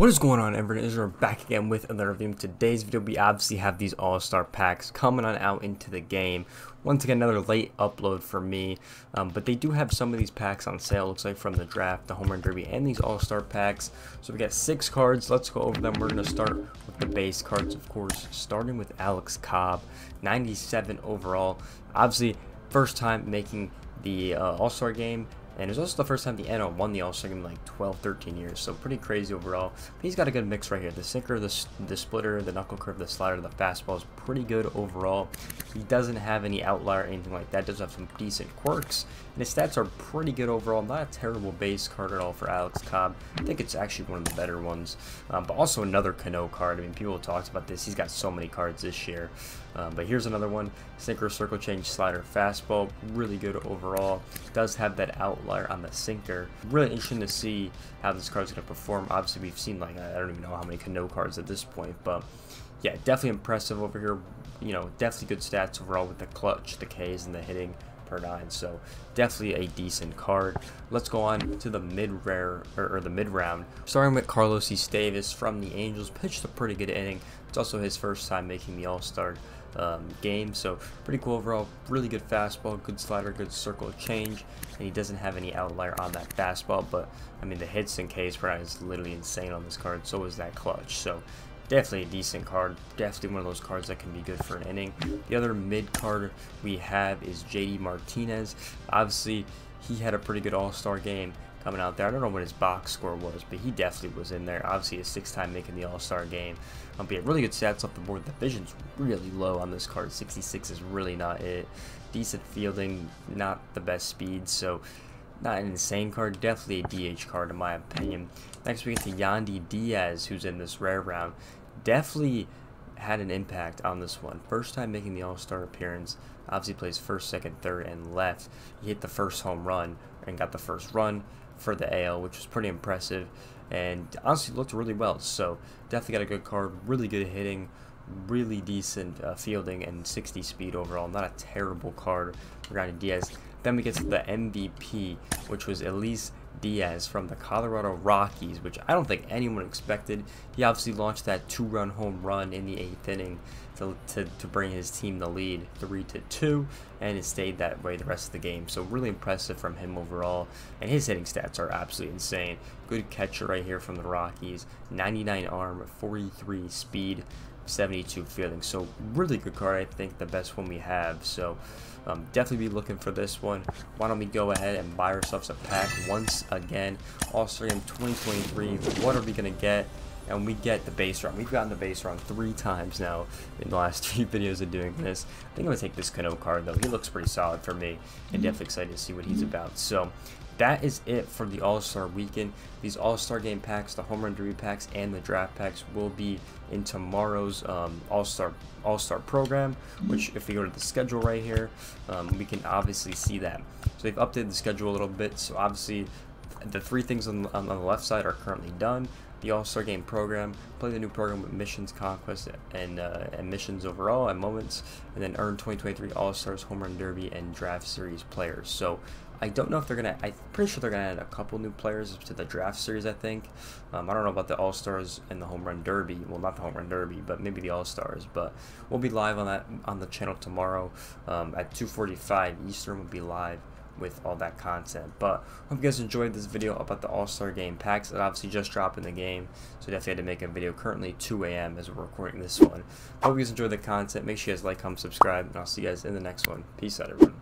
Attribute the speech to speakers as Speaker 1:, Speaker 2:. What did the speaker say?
Speaker 1: What is going on everyone? Is we're back again with another video. In today's video we obviously have these all-star packs coming on out into the game. Once again another late upload for me. Um, but they do have some of these packs on sale. Looks like from the draft, the home run derby, and these all-star packs. So we got six cards. Let's go over them. We're gonna start with the base cards, of course, starting with Alex Cobb, 97 overall. Obviously, first time making the uh, all-star game and it's also the first time the NL won the All-Star game in like 12, 13 years. So pretty crazy overall. But he's got a good mix right here. The sinker, the, the splitter, the knuckle curve, the slider, the fastball is pretty good overall. He doesn't have any outlier or anything like that. Does have some decent quirks. And his stats are pretty good overall. Not a terrible base card at all for Alex Cobb. I think it's actually one of the better ones. Um, but also another Cano card. I mean, people talked about this. He's got so many cards this year. Um, but here's another one. Sinker, circle change, slider, fastball. Really good overall. Does have that outlier on the sinker. Really interesting to see how this card's going to perform. Obviously, we've seen like, I don't even know how many Cano cards at this point, but yeah, definitely impressive over here. You know, definitely good stats overall with the clutch, the Ks, and the hitting per nine. So definitely a decent card. Let's go on to the mid rare or, or, the mid round. Starting with Carlos Estevez from the Angels, pitched a pretty good inning. It's also his first time making the All Star um, game. So pretty cool overall. Really good fastball, good slider, good circle change, and he doesn't have any outlier on that fastball. But I mean, the hits and Ks per is literally insane on this card. So is that clutch. So definitely a decent card. Definitely one of those cards that can be good for an inning. The other mid card we have is JD Martinez. Obviously, he had a pretty good All-Star game coming out there. I don't know what his box score was, but he definitely was in there. Obviously, a sixth time making the All-Star game. Um, but yeah, really good stats off the board. The vision's really low on this card. 66 is really not it. Decent fielding, not the best speed, so not an insane card. Definitely a DH card in my opinion. Next we get to Yandy Diaz, who's in this rare round. Definitely had an impact on this one. First time making the All-Star appearance. Obviously plays first, second, third, and left. He hit the first home run and got the first run for the AL, which was pretty impressive. And honestly looked really well. So definitely got a good card. Really good hitting. Really decent uh, fielding and 60 speed overall. Not a terrible card regarding Diaz. Then we get to the MVP, which was Elias Diaz from the Colorado Rockies, which I don't think anyone expected. He obviously launched that two-run home run in the eighth inning to, to, to bring his team the lead 3 to 2, and it stayed that way the rest of the game. So really impressive from him overall, and his hitting stats are absolutely insane. Good catcher right here from the Rockies, 99 arm, 43 speed, 72 fielding. So really good card, I think the best one we have. So um, definitely be looking for this one. Why don't we go ahead and buy ourselves a pack once again. All-Star Game 2023. What are we going to get? And we get the base run. We've gotten the base run three times now in the last three videos of doing this. I think I'm going to take this Cano card, though. He looks pretty solid for me. And definitely excited to see what he's about. So that is it for the All-Star Weekend. These All-Star Game packs, the Home Run Derby packs, and the Draft packs will be in tomorrow's um, All-Star All-Star program, which if we go to the schedule right here, um, we can obviously see that. So they've updated the schedule a little bit, so obviously the three things on, on the left side are currently done the All-Star Game program, play the new program with missions, conquest, and, uh, and missions overall at moments, and then earn 2023 All-Stars, Home Run Derby, and Draft Series players. So I don't know if they're to, I'm pretty sure they're to add a couple new players to the Draft Series, I think. Um, I don't know about the All-Stars and the Home Run Derby. Well, not the Home Run Derby, but maybe the All-Stars. But we'll be live on that on the channel tomorrow um, at 2.45 Eastern. We'll be live with all that content. But hope you guys enjoyed this video about the All-Star Game packs. It obviously just dropped in the game, so definitely had to make a video currently 2 a.m. as we're recording this one. Hope you guys enjoyed the content. Make sure you guys like, comment, subscribe, and I'll see you guys in the next one. Peace out, everyone.